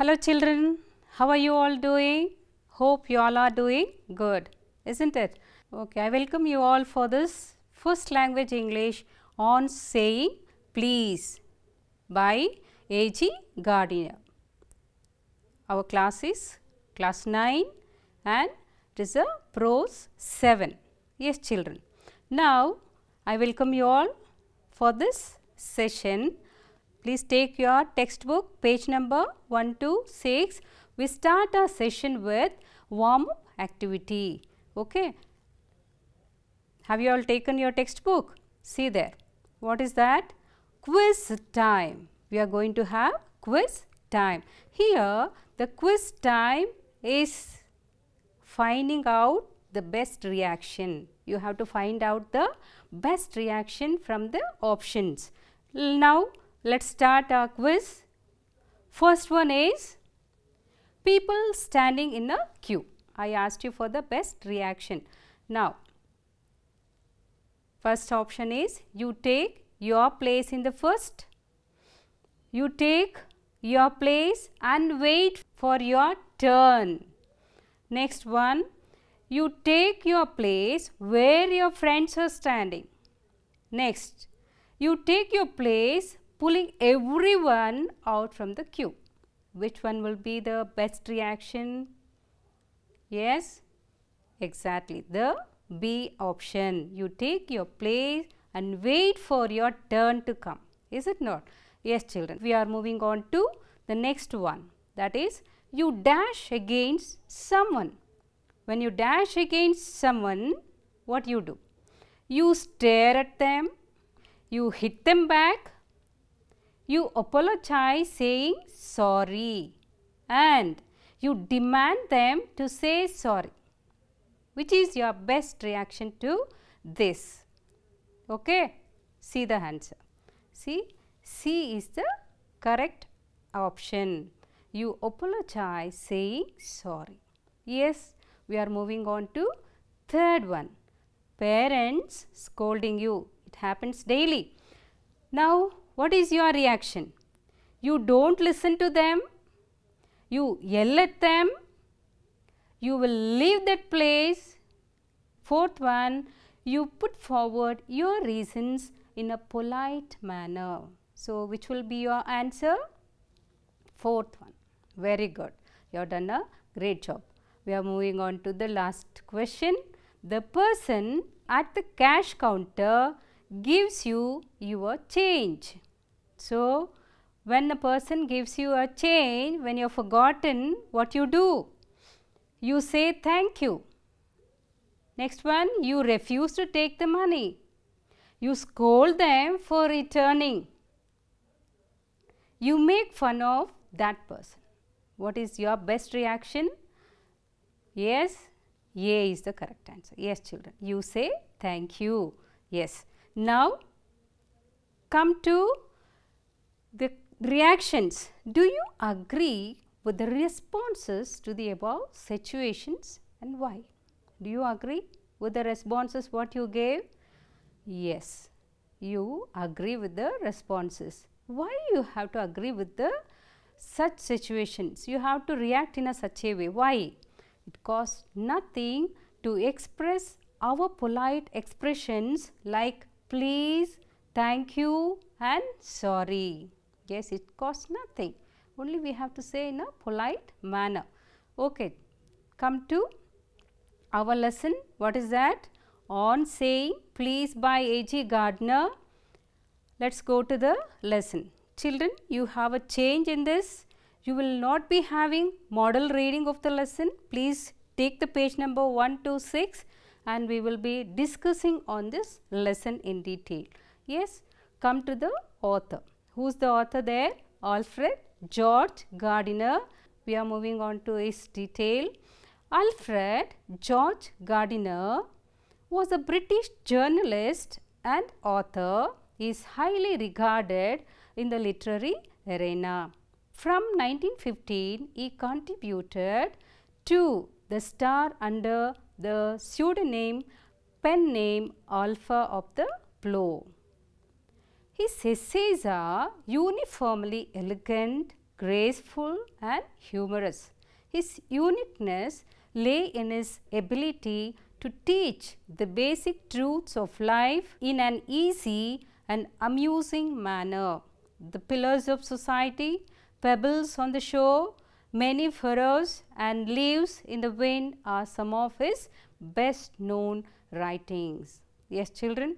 Hello children, how are you all doing? Hope you all are doing good, isn't it? Okay, I welcome you all for this first language English on saying please by A.G. Gardiner. Our class is class 9 and it is a prose 7. Yes children. Now, I welcome you all for this session. Please take your textbook page number 1 to 6. We start our session with warm up activity. Okay. Have you all taken your textbook? See there. What is that? Quiz time. We are going to have quiz time. Here the quiz time is finding out the best reaction. You have to find out the best reaction from the options. Now, let us start our quiz. First one is people standing in a queue. I asked you for the best reaction. Now, first option is you take your place in the first. You take your place and wait for your turn. Next one, you take your place where your friends are standing. Next, you take your place pulling everyone out from the queue. Which one will be the best reaction? Yes, exactly the B option. You take your place and wait for your turn to come. Is it not? Yes children. We are moving on to the next one that is you dash against someone. When you dash against someone, what you do? You stare at them, you hit them back, you apologize saying sorry and you demand them to say sorry. Which is your best reaction to this? Okay. See the answer. See, C is the correct option. You apologize saying sorry. Yes, we are moving on to third one. Parents scolding you. It happens daily. Now, what is your reaction? You don't listen to them. You yell at them. You will leave that place. Fourth one, you put forward your reasons in a polite manner. So, which will be your answer? Fourth one. Very good. You have done a great job. We are moving on to the last question. The person at the cash counter gives you your change. So, when a person gives you a change, when you have forgotten what you do, you say thank you. Next one, you refuse to take the money. You scold them for returning. You make fun of that person. What is your best reaction? Yes, A is the correct answer. Yes, children. You say thank you. Yes. Now, come to the reactions. Do you agree with the responses to the above situations and why? Do you agree with the responses what you gave? Yes, you agree with the responses. Why you have to agree with the such situations? You have to react in a such a way. Why? It costs nothing to express our polite expressions like please, thank you and sorry. Yes, it costs nothing. Only we have to say in a polite manner. Okay, come to our lesson. What is that? On saying please by A.G. Gardiner. Let us go to the lesson. Children, you have a change in this. You will not be having model reading of the lesson. Please take the page number 1 to 6 and we will be discussing on this lesson in detail. Yes, come to the author. Who is the author there? Alfred George Gardiner. We are moving on to his detail. Alfred George Gardiner was a British journalist and author. He is highly regarded in the literary arena. From 1915, he contributed to the star under the pseudonym pen name Alpha of the Plough. His essays are uniformly elegant, graceful and humorous. His uniqueness lay in his ability to teach the basic truths of life in an easy and amusing manner. The pillars of society, pebbles on the shore, many furrows and leaves in the wind are some of his best known writings. Yes children,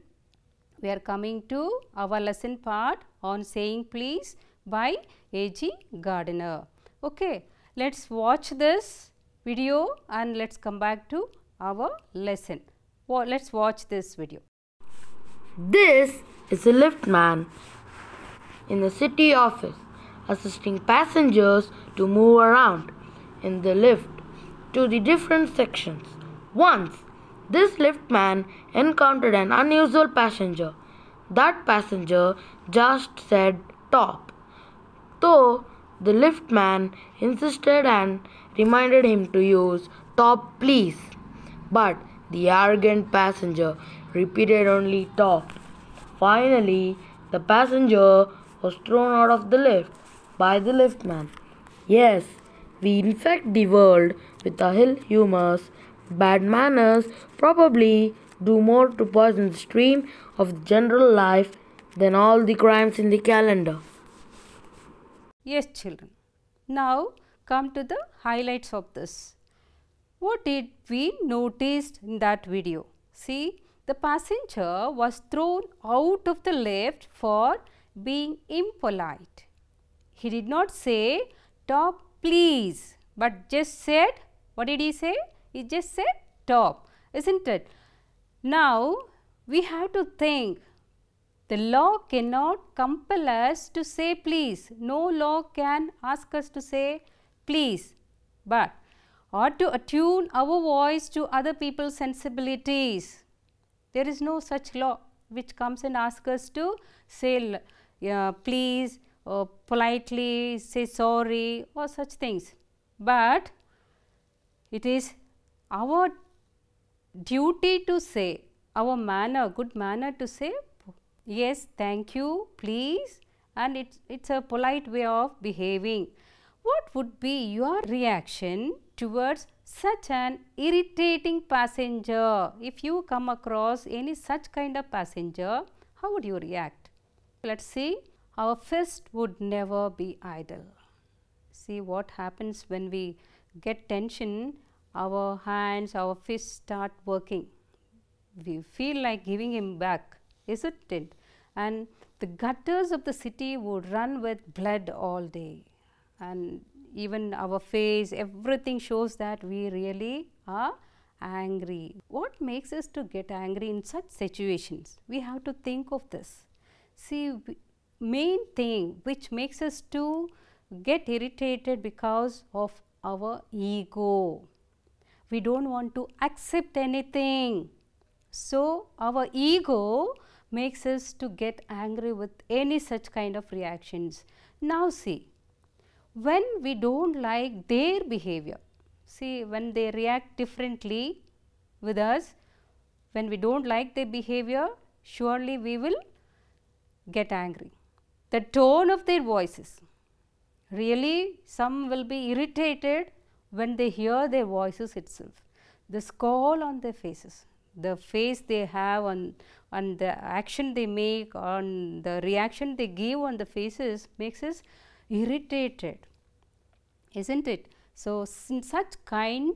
we are coming to our lesson part on saying please by A.G. Gardiner. Okay, let's watch this video and let's come back to our lesson. Well, let's watch this video. This is a liftman in the city office assisting passengers to move around in the lift to the different sections. Once, this liftman encountered an unusual passenger. That passenger just said top. Though the liftman insisted and reminded him to use top please. But the arrogant passenger repeated only top. Finally, the passenger was thrown out of the lift by the liftman. Yes, we infect the world with our ill humors, bad manners, probably do more to poison the stream of general life than all the crimes in the calendar. Yes children. Now come to the highlights of this. What did we noticed in that video? See, the passenger was thrown out of the lift for being impolite. He did not say, top please, but just said, what did he say? He just said top, isn't it? Now, we have to think the law cannot compel us to say please. No law can ask us to say please, but or to attune our voice to other people's sensibilities. There is no such law which comes and asks us to say uh, please or politely say sorry or such things. But it is our duty to say, our manner, good manner to say yes, thank you, please and it's, it's a polite way of behaving. What would be your reaction towards such an irritating passenger. If you come across any such kind of passenger, how would you react? Let's see. Our fist would never be idle. See what happens when we get tension, our hands, our fists start working. We feel like giving him back, isn't it? And the gutters of the city would run with blood all day and even our face, everything shows that we really are angry. What makes us to get angry in such situations? We have to think of this. See, main thing which makes us to get irritated because of our ego. We don't want to accept anything. So, our ego makes us to get angry with any such kind of reactions. Now, see, when we don't like their behavior. See, when they react differently with us, when we don't like their behavior, surely we will get angry. The tone of their voices. Really, some will be irritated when they hear their voices itself. The scowl on their faces, the face they have on, on the action they make, on the reaction they give on the faces makes us irritated, isn't it? So, in such kind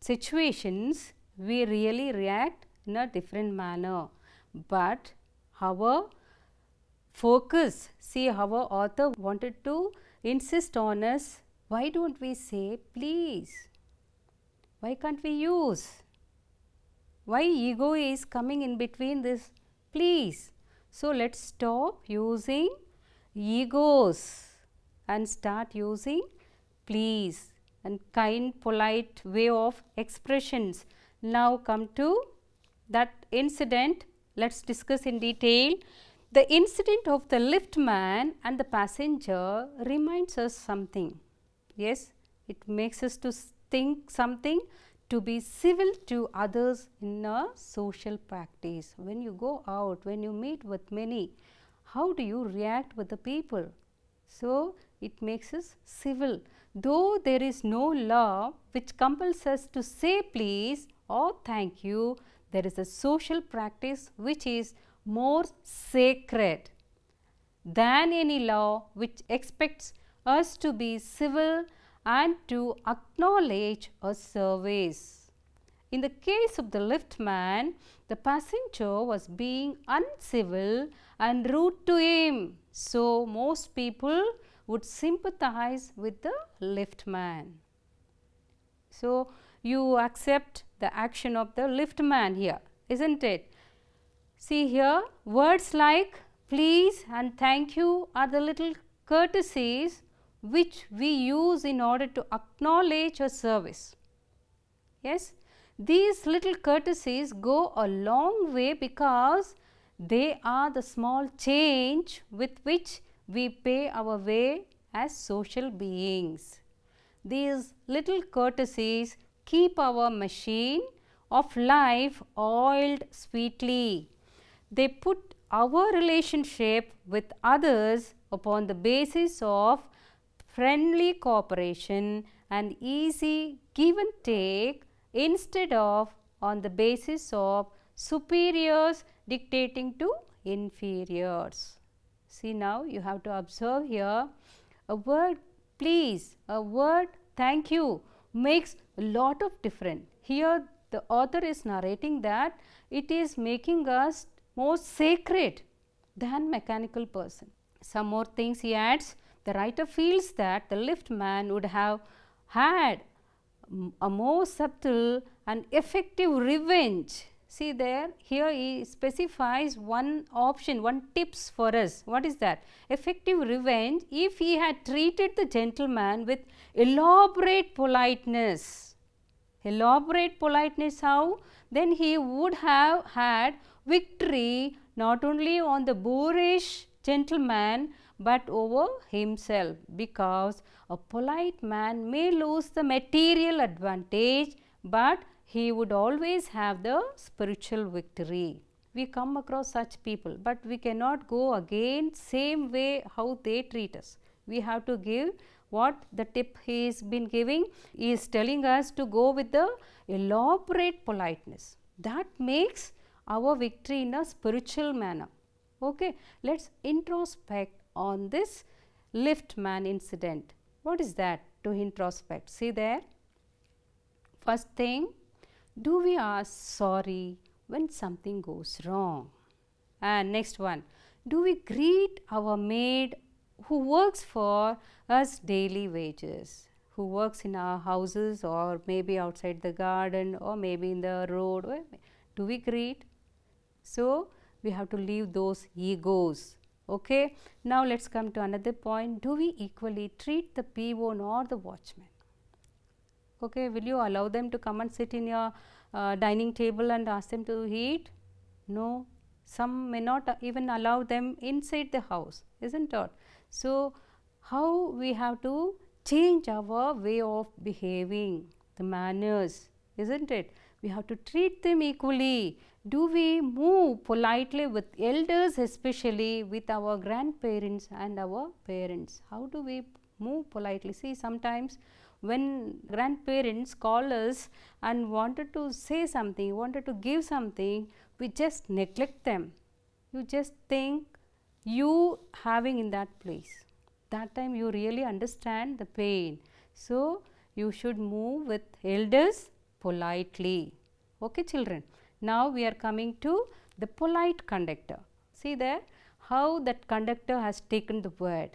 situations, we really react in a different manner, but our focus, see how our author wanted to insist on us, why do not we say please? Why can't we use? Why ego is coming in between this please? So, let us stop using egos and start using please and kind polite way of expressions. Now come to that incident let us discuss in detail. The incident of the lift man and the passenger reminds us something. Yes, it makes us to think something to be civil to others in a social practice. When you go out, when you meet with many, how do you react with the people? So, it makes us civil. Though there is no law which compels us to say please or thank you, there is a social practice which is more sacred than any law which expects us to be civil and to acknowledge a service. In the case of the liftman, the passenger was being uncivil and rude to him. So, most people would sympathize with the liftman. So, you accept the action of the liftman here, isn't it? See here, words like please and thank you are the little courtesies which we use in order to acknowledge a service. Yes, these little courtesies go a long way because they are the small change with which we pay our way as social beings. These little courtesies keep our machine of life oiled sweetly. They put our relationship with others upon the basis of friendly cooperation and easy give and take instead of on the basis of superiors dictating to inferiors. See now you have to observe here a word please, a word thank you makes a lot of difference. Here the author is narrating that it is making us more sacred than mechanical person. Some more things he adds the writer feels that the lift man would have had a more subtle and effective revenge. See there, here he specifies one option, one tips for us. What is that? Effective revenge if he had treated the gentleman with elaborate politeness. Elaborate politeness how? Then he would have had victory not only on the boorish gentleman but over himself because a polite man may lose the material advantage but he would always have the spiritual victory. We come across such people but we cannot go again same way how they treat us. We have to give what the tip he has been giving he is telling us to go with the elaborate politeness that makes our victory in a spiritual manner okay let's introspect on this liftman incident. What is that to introspect? See there. First thing, do we ask sorry when something goes wrong? And next one, do we greet our maid who works for us daily wages? Who works in our houses or maybe outside the garden or maybe in the road? Do we greet? So, we have to leave those egos Okay. Now, let us come to another point. Do we equally treat the peon or the watchman? Okay. Will you allow them to come and sit in your uh, dining table and ask them to eat? No. Some may not even allow them inside the house, isn't it? So, how we have to change our way of behaving, the manners, isn't it? We have to treat them equally. Do we move politely with elders especially with our grandparents and our parents? How do we move politely? See sometimes when grandparents call us and wanted to say something wanted to give something we just neglect them. You just think you having in that place. That time you really understand the pain. So you should move with elders politely okay children now we are coming to the polite conductor. See there how that conductor has taken the word.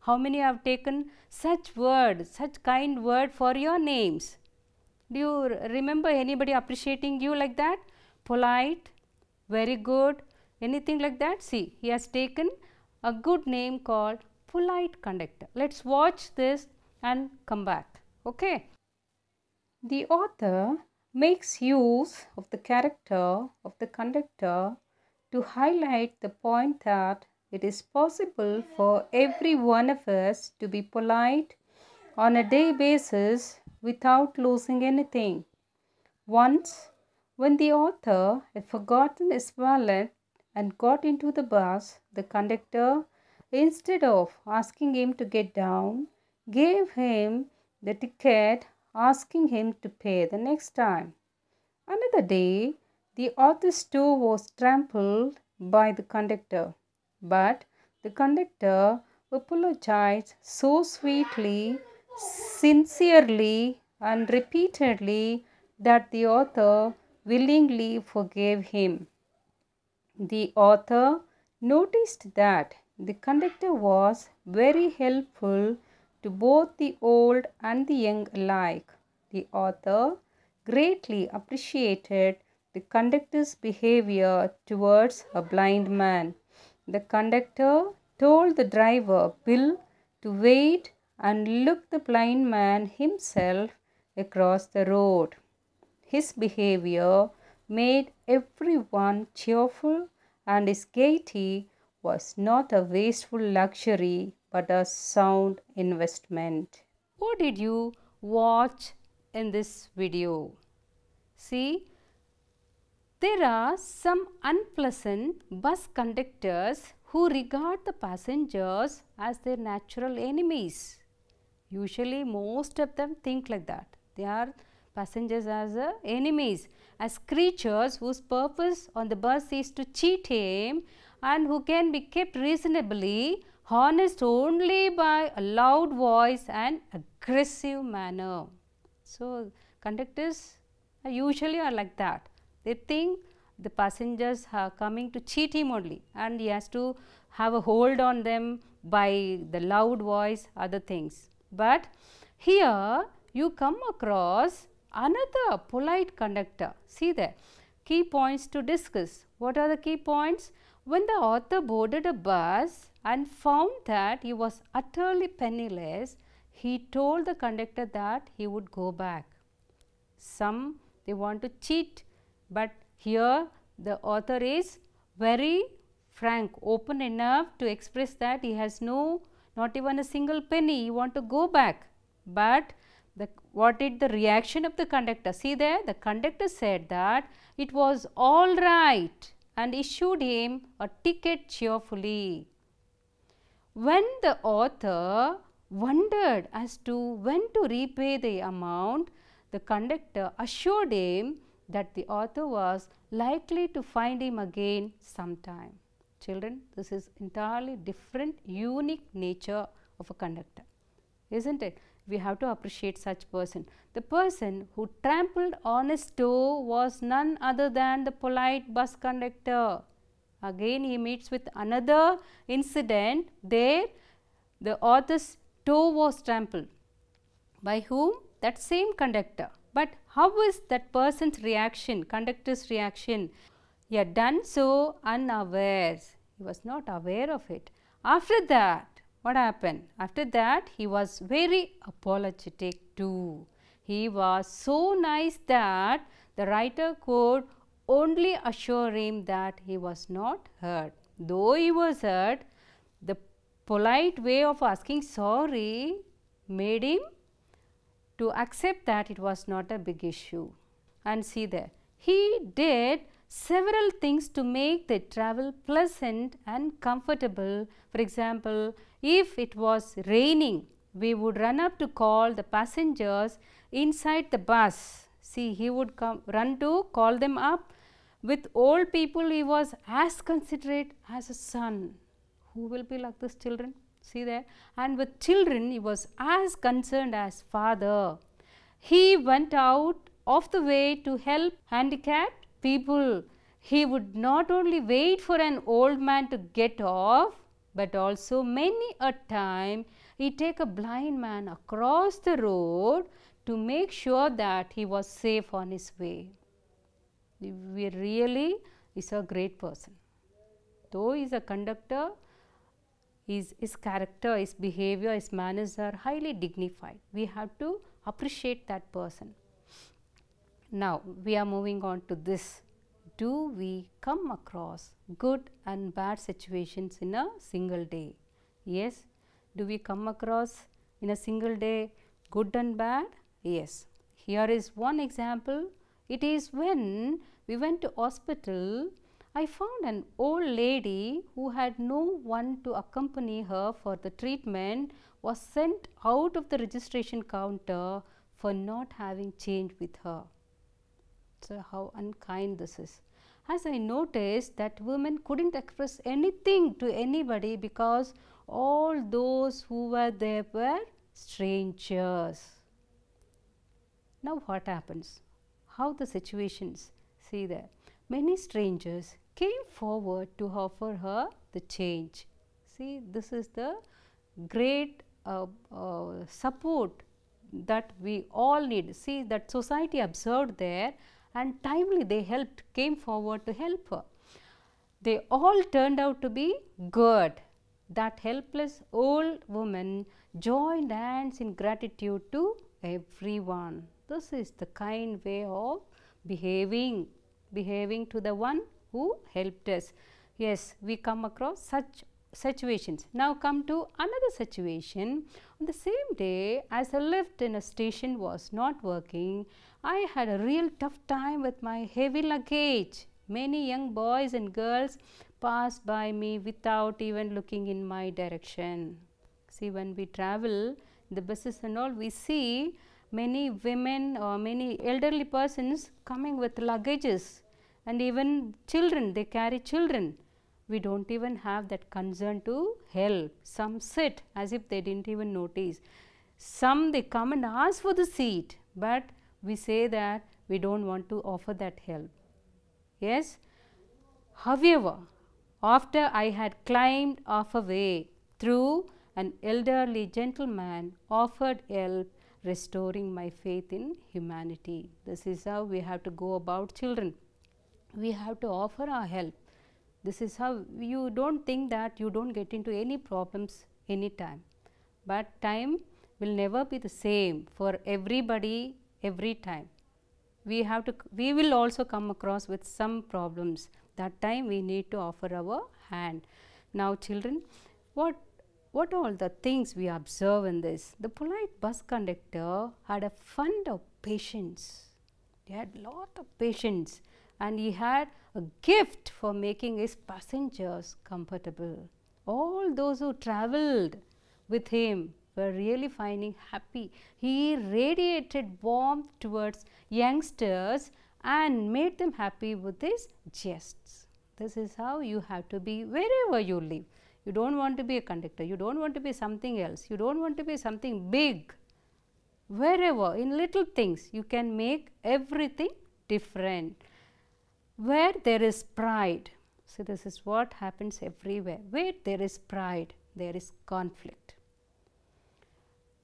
How many have taken such word, such kind word for your names? Do you remember anybody appreciating you like that? Polite, very good, anything like that? See, he has taken a good name called polite conductor. Let us watch this and come back. Okay. The author makes use of the character of the conductor to highlight the point that it is possible for every one of us to be polite on a day basis without losing anything. Once, when the author had forgotten his wallet and got into the bus, the conductor instead of asking him to get down, gave him the ticket, asking him to pay the next time. Another day, the author's toe was trampled by the conductor, but the conductor apologized so sweetly, sincerely, and repeatedly that the author willingly forgave him. The author noticed that the conductor was very helpful to both the old and the young alike. The author greatly appreciated the conductor's behavior towards a blind man. The conductor told the driver Bill to wait and look the blind man himself across the road. His behavior made everyone cheerful, and his gaiety was not a wasteful luxury but a sound investment. What did you watch in this video? See, there are some unpleasant bus conductors who regard the passengers as their natural enemies. Usually, most of them think like that. They are passengers as uh, enemies, as creatures whose purpose on the bus is to cheat him and who can be kept reasonably honest only by a loud voice and aggressive manner. So, conductors usually are like that. They think the passengers are coming to cheat him only and he has to have a hold on them by the loud voice, other things. But here you come across another polite conductor. See there, key points to discuss. What are the key points? When the author boarded a bus and found that he was utterly penniless, he told the conductor that he would go back. Some they want to cheat, but here the author is very frank, open enough to express that he has no, not even a single penny, he want to go back. But the, what did the reaction of the conductor? See there, the conductor said that it was all right and issued him a ticket cheerfully. When the author wondered as to when to repay the amount, the conductor assured him that the author was likely to find him again sometime. Children, this is entirely different, unique nature of a conductor, isn't it? We have to appreciate such person. The person who trampled on his toe was none other than the polite bus conductor. Again he meets with another incident there the author's toe was trampled. By whom? That same conductor. But how is that person's reaction, conductor's reaction? He had done so unawares. He was not aware of it. After that, what happened? After that, he was very apologetic too. He was so nice that the writer could only assure him that he was not hurt. Though he was hurt, the polite way of asking sorry made him to accept that it was not a big issue. And see there, he did several things to make the travel pleasant and comfortable. For example, if it was raining, we would run up to call the passengers inside the bus. See, he would come run to call them up. With old people, he was as considerate as a son. Who will be like this children? See there? And with children, he was as concerned as father. He went out of the way to help handicapped people. He would not only wait for an old man to get off, but also many a time he take a blind man across the road to make sure that he was safe on his way. We really is a great person. Though he is a conductor, his, his character, his behavior, his manners are highly dignified. We have to appreciate that person. Now, we are moving on to this. Do we come across good and bad situations in a single day? Yes. Do we come across in a single day good and bad? Yes. Here is one example. It is when we went to hospital I found an old lady who had no one to accompany her for the treatment was sent out of the registration counter for not having change with her. So, how unkind this is. As I noticed that women couldn't express anything to anybody because all those who were there were strangers. Now, what happens? How the situations? See there. Many strangers came forward to offer her the change. See, this is the great uh, uh, support that we all need. See, that society observed there and timely they helped, came forward to help her. They all turned out to be good. That helpless old woman joined hands in gratitude to everyone. This is the kind way of behaving, behaving to the one who helped us. Yes, we come across such situations. Now come to another situation. On the same day as a lift in a station was not working, I had a real tough time with my heavy luggage. Many young boys and girls passed by me without even looking in my direction. See, when we travel, the buses and all, we see many women or many elderly persons coming with luggages and even children, they carry children. We don't even have that concern to help. Some sit as if they didn't even notice. Some they come and ask for the seat, but we say that we don't want to offer that help. Yes. However, after I had climbed off a way through an elderly gentleman offered help restoring my faith in humanity. This is how we have to go about children. We have to offer our help. This is how you don't think that you don't get into any problems anytime, but time will never be the same for everybody every time. We have to we will also come across with some problems that time we need to offer our hand. Now children what what all the things we observe in this? The polite bus conductor had a fund of patience. He had lot of patience and he had a gift for making his passengers comfortable. All those who travelled with him were really finding happy. He radiated warmth towards youngsters and made them happy with his jests. This is how you have to be wherever you live. You don't want to be a conductor, you don't want to be something else, you don't want to be something big. Wherever, in little things, you can make everything different. Where there is pride, so this is what happens everywhere. Where there is pride, there is conflict.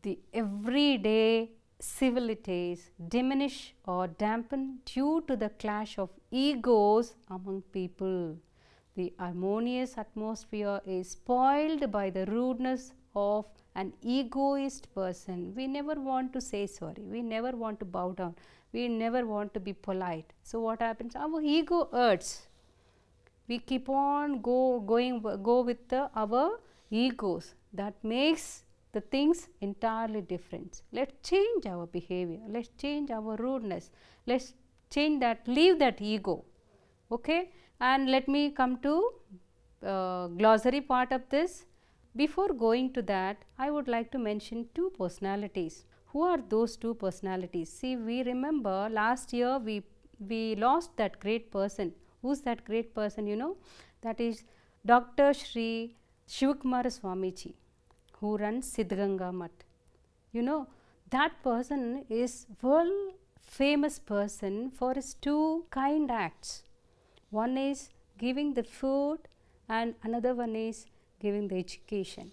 The everyday civilities diminish or dampen due to the clash of egos among people. The harmonious atmosphere is spoiled by the rudeness of an egoist person. We never want to say sorry, we never want to bow down, we never want to be polite. So, what happens? Our ego hurts. We keep on go going go with the, our egos that makes the things entirely different. Let's change our behavior, let's change our rudeness, let's change that, leave that ego. Okay? And let me come to uh, glossary part of this. Before going to that, I would like to mention two personalities. Who are those two personalities? See, we remember last year we, we lost that great person. Who's that great person, you know? That is Dr. Sri Shivakumara Swamiji who runs Siddaganga Mutt. You know, that person is world famous person for his two kind acts. One is giving the food and another one is giving the education.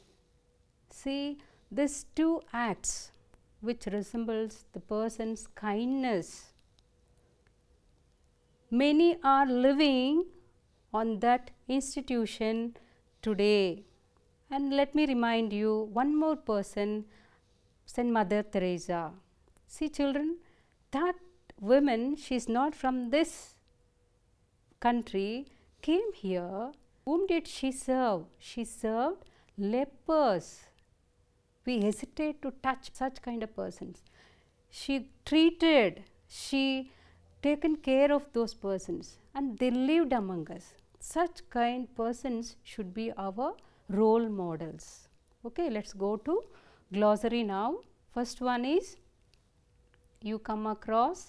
See, these two acts which resembles the person's kindness. Many are living on that institution today. And let me remind you one more person, Saint Mother Teresa. See children, that woman, she is not from this country, came here. Whom did she serve? She served lepers. We hesitate to touch such kind of persons. She treated, she taken care of those persons and they lived among us. such kind persons should be our role models. Okay, let's go to glossary now. First one is you come across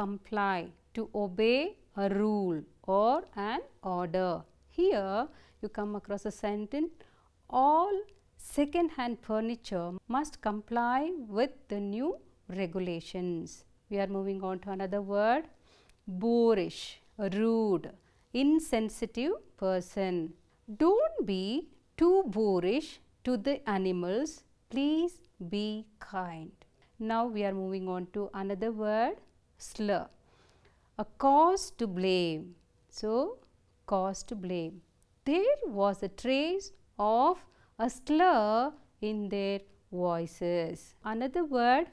comply to obey a rule or an order. Here you come across a sentence all second hand furniture must comply with the new regulations. We are moving on to another word boorish, rude, insensitive person. Don't be too boorish to the animals, please be kind. Now we are moving on to another word slur, a cause to blame. So, cause to blame. There was a trace of a slur in their voices. Another word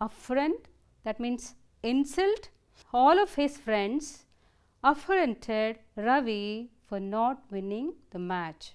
affront that means insult. All of his friends affronted Ravi for not winning the match.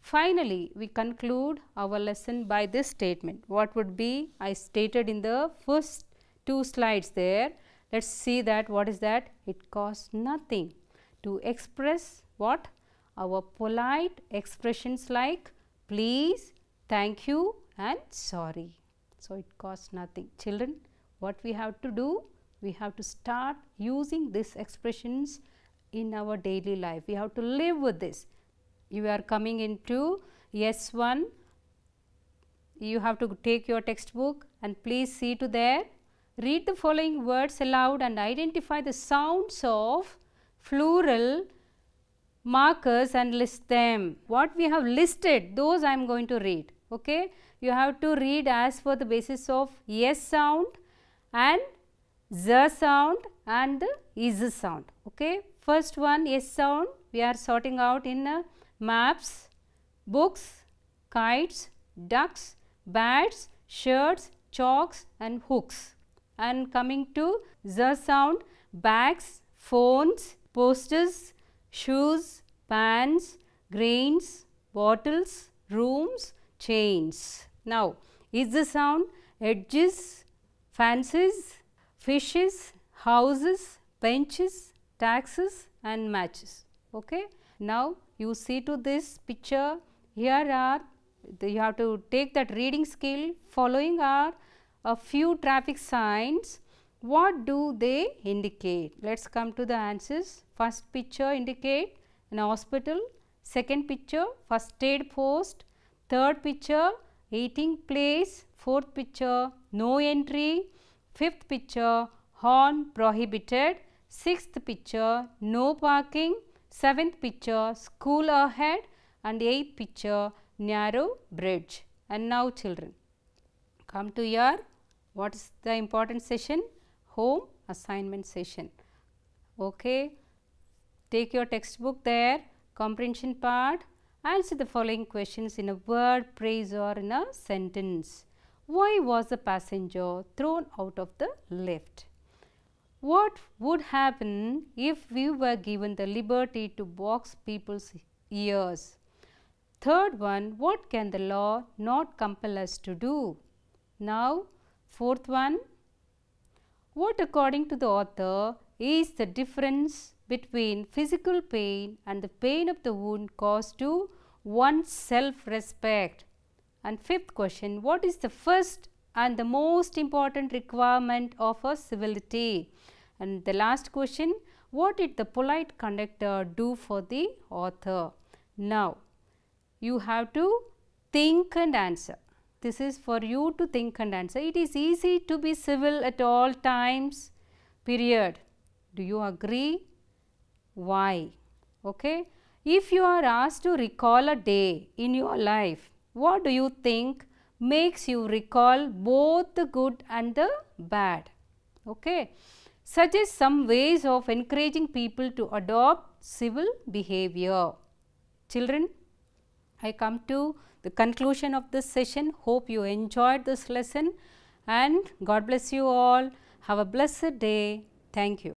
Finally, we conclude our lesson by this statement. What would be? I stated in the first two slides there. Let's see that what is that? It costs nothing to express what? Our polite expressions like please, thank you and sorry. So, it costs nothing. Children, what we have to do? We have to start using these expressions in our daily life. We have to live with this. You are coming into S1. You have to take your textbook and please see to there. Read the following words aloud and identify the sounds of plural markers and list them. What we have listed, those I am going to read. Okay. You have to read as per the basis of S sound and Z sound and the is sound. Okay. First one S sound we are sorting out in uh, maps, books, kites, ducks, bats, shirts, chalks and hooks. And coming to Z sound bags, phones, posters, shoes, pans, grains, bottles, rooms, chains. Now, is the sound edges, fancies, fishes, houses, benches, taxes and matches. Okay. Now, you see to this picture here are you have to take that reading skill following are a few traffic signs. What do they indicate? Let us come to the answers. First picture indicate an hospital, second picture first aid post, third picture eating place, fourth picture no entry, fifth picture horn prohibited, sixth picture no parking, seventh picture school ahead. And eighth picture narrow bridge. And now children, come to your what is the important session? home assignment session. Okay. Take your textbook there, comprehension part, answer the following questions in a word, phrase or in a sentence. Why was the passenger thrown out of the lift? What would happen if we were given the liberty to box people's ears? Third one, what can the law not compel us to do? Now, fourth one, what according to the author is the difference between physical pain and the pain of the wound caused to one's self-respect? And fifth question, what is the first and the most important requirement of a civility? And the last question, what did the polite conductor do for the author? Now, you have to think and answer. This is for you to think and answer. It is easy to be civil at all times, period. Do you agree? Why? Okay. If you are asked to recall a day in your life, what do you think makes you recall both the good and the bad? Okay. Suggest some ways of encouraging people to adopt civil behavior. Children, I come to the conclusion of this session. Hope you enjoyed this lesson and God bless you all. Have a blessed day. Thank you.